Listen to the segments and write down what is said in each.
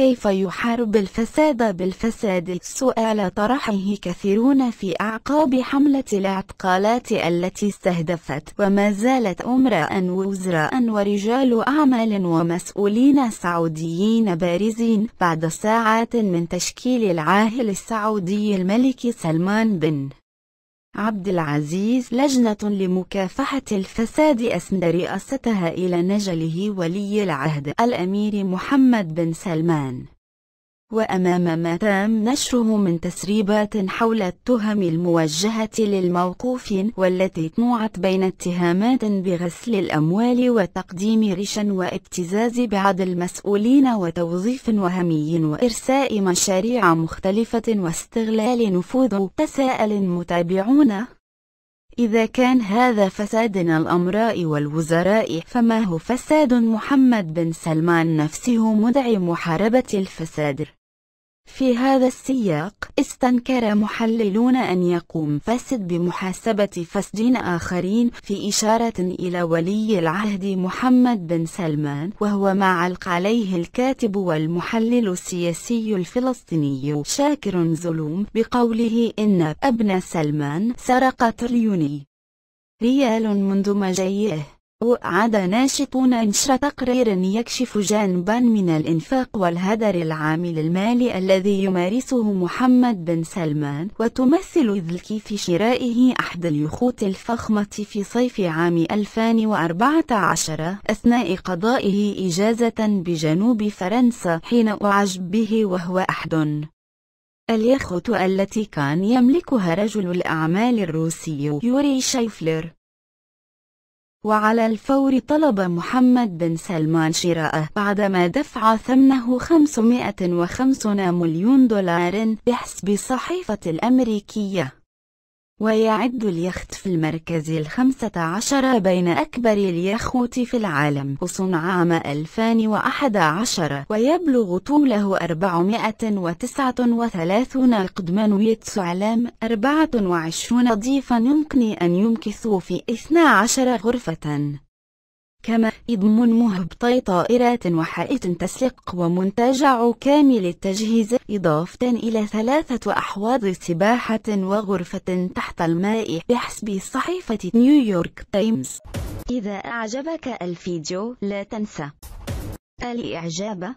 كيف يحارب الفساد بالفساد؟ سؤال طرحه كثيرون في أعقاب حملة الاعتقالات التي استهدفت وما زالت أمراء ووزراء ورجال أعمال ومسؤولين سعوديين بارزين بعد ساعات من تشكيل العاهل السعودي الملك سلمان بن عبد العزيز لجنة لمكافحة الفساد أسند رئاستها إلى نجله ولي العهد الأمير محمد بن سلمان. وأمام ما تم نشره من تسريبات حول التهم الموجهة للموقوفين والتي طمعت بين اتهامات بغسل الأموال وتقديم رش وابتزاز بعض المسؤولين وتوظيف وهمي وإرساء مشاريع مختلفة واستغلال نفوذ تساءل متابعون إذا كان هذا فساد الأمراء والوزراء فما هو فساد محمد بن سلمان نفسه مدعي محاربة الفساد؟ في هذا السياق استنكر محللون أن يقوم فاسد بمحاسبة فسد آخرين في إشارة إلى ولي العهد محمد بن سلمان وهو ما علق عليه الكاتب والمحلل السياسي الفلسطيني شاكر زلوم بقوله إن ابن سلمان سرق تريليوني ريال منذ مجيئه. وعاد ناشطون نشر تقرير يكشف جانبا من الإنفاق والهدر العام للمال الذي يمارسه محمد بن سلمان وتمثل ذلك في شرائه أحد اليخوت الفخمة في صيف عام 2014 أثناء قضائه إجازة بجنوب فرنسا حين أعجب به وهو أحد. اليخوت التي كان يملكها رجل الأعمال الروسي يوري شايفلر وعلى الفور طلب محمد بن سلمان شراءه بعدما دفع ثمنه 550 مليون دولار بحسب الصحيفة الأمريكية. ويعد اليخت في المركز الخمسة عشر بين أكبر اليخوت في العالم وصنع عام 2011 ويبلغ طوله 439 قدما يتسعلام 24 ضيفا يمكن أن يمكثوا في 12 غرفة. كما يضمن مهبطي طائرات وحائط تسلق ومنتجع كامل التجهيز إضافة إلى ثلاثة أحواض سباحة وغرفة تحت الماء بحسب صحيفة نيويورك تايمز. إذا أعجبك الفيديو لا تنسى الإعجاب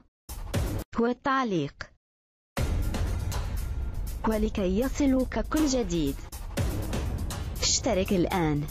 والتعليق ولكي يصلك كل جديد. اشترك الآن.